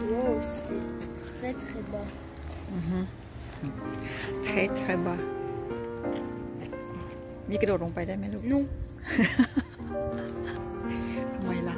Wow, c'était très très bas. Mhm. très très bas มีกระโดดลงไปได้ไหมลูก Non. ทำไมล่ะ